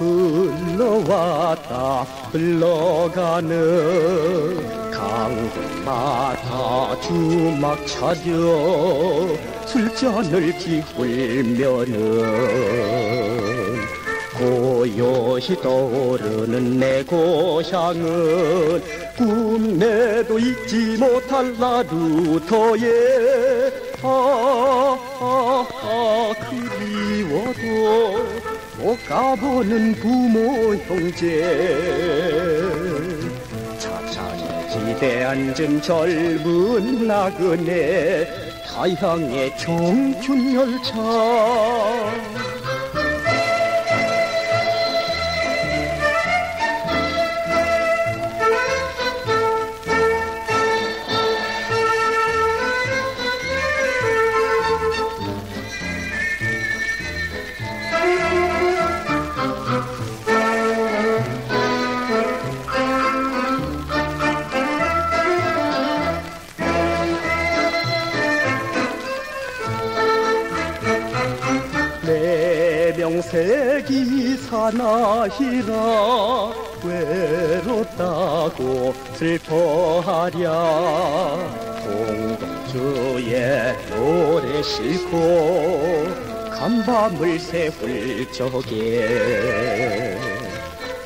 흘러왔다 흘러가는 강마다 주막 차려 술잔을 기울면은 고요히 떠오르는 내 고향은 꿈에도 잊지 못할 나루터에 아, 아, 아, 그리워도 못 가보는 부모 형제. 차창에 집에 앉은 젊은 나그네 타향의 청춘 열차 명색이 사나이라 외롭다고 슬퍼하랴. 동동주의 노래 싣고 간밤을 새울 적에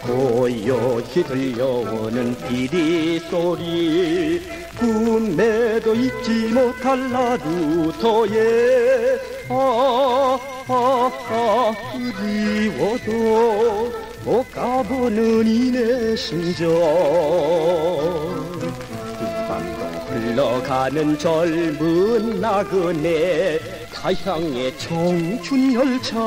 고요히 들려오는 비리 소리 꿈에도 잊지 못할 아, 아, 그리워도 못 가보는 이내 심정. 밤도 흘러가는 젊은 나그네 타향의 청춘 열차